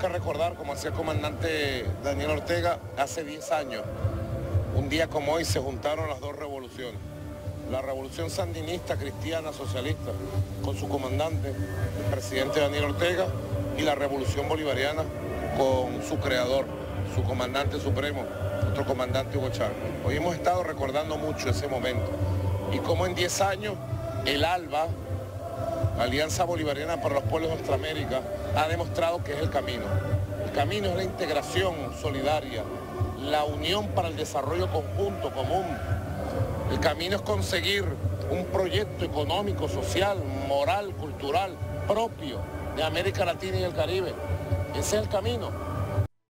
que recordar, como hacía el comandante Daniel Ortega, hace 10 años, un día como hoy se juntaron las dos revoluciones. La revolución sandinista, cristiana, socialista, con su comandante, el presidente Daniel Ortega, y la revolución bolivariana con su creador, su comandante supremo, nuestro comandante Hugo Chávez. Hoy hemos estado recordando mucho ese momento y como en 10 años el ALBA, Alianza Bolivariana para los Pueblos de Nuestra América, ha demostrado que es el camino. El camino es la integración solidaria, la unión para el desarrollo conjunto, común. El camino es conseguir un proyecto económico, social, moral, cultural propio de América Latina y el Caribe. Ese es el camino.